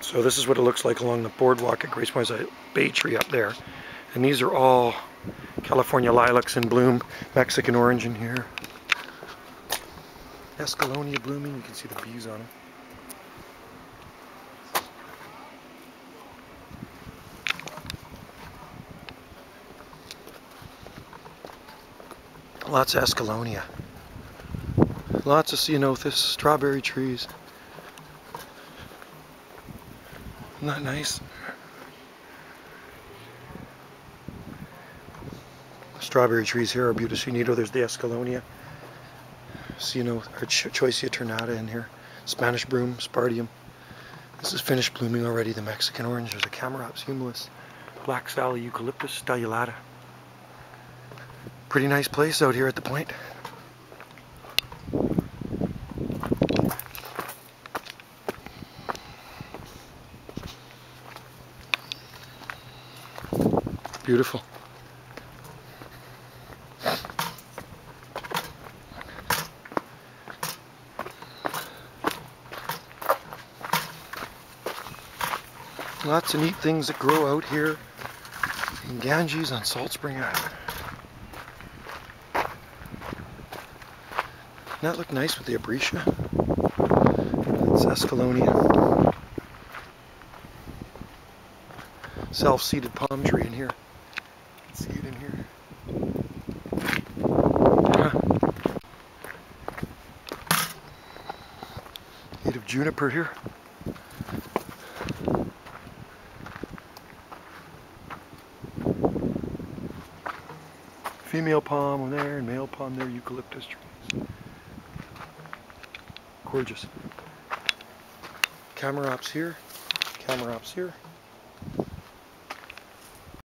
So this is what it looks like along the boardwalk at Grace Point. There's a bay tree up there. And these are all California lilacs in bloom. Mexican orange in here. Escallonia blooming. You can see the bees on them. Lots of Escallonia. Lots of ceanothus, strawberry trees. Not that nice. Strawberry trees here are. You know, there's the Escallonia. Ciano, or Ch Choisya ternata in here. Spanish broom, spartium. This is finished blooming already. The Mexican orange. There's a Chamaerops humilis. Black Sally eucalyptus stellulata. Pretty nice place out here at the point. Beautiful. Lots of neat things that grow out here in Ganges on Salt Spring Island. That look nice with the Aubrieta? It's Escallonia. Self-seeded palm tree in here. See it in here. Yeah. Native juniper here. Female palm there and male palm there, eucalyptus trees. Gorgeous. Chamaerops here, Chamaerops here.